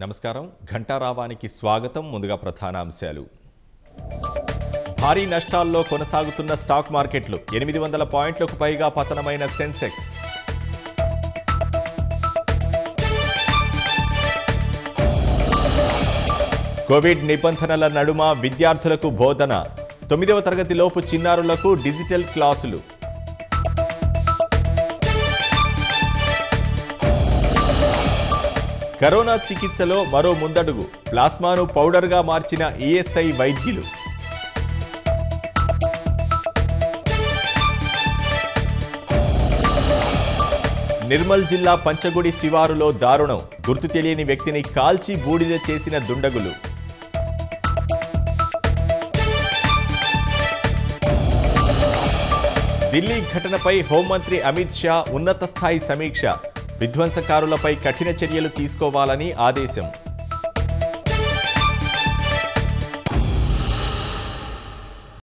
నమస్కారం. ఘంటారావానికి స్వాగతం. ముందుగా ప్రధానాంశాలు. భారీ నష్టాల్లో కొనసాగుతున్న స్టాక్ మార్కెట్లు. ఎనిమిది వందల పాయింట్లకు పైగా పతనమైన సెన్సెక్స్. కోవిడ్ నిబంధనల నడుమ విద్యార్థులకు బోధన. తొమ్మిదవ తరగతిలోపు చిన్నారులకు డిజిటల్ క్లాసులు. కరోనా చికిత్సలో మరో ముందడుగు ప్లాస్మాను పౌడర్గా మార్చిన ఈఎస్ఐ వైద్యులు. నిర్మల్ జిల్లా పంచగుడి శివారులో దారుణం గుర్తు తెలియని వ్యక్తిని కాల్చి బూడిద చేసిన దుండగులు. ఢిల్లీ ఘటనపై హోంమంత్రి అమిత్ షా ఉన్నత స్థాయి సమీక్ష. విధ్వంసకారులపై కఠిన చర్యలు తీసుకోవాలని ఆదేశం.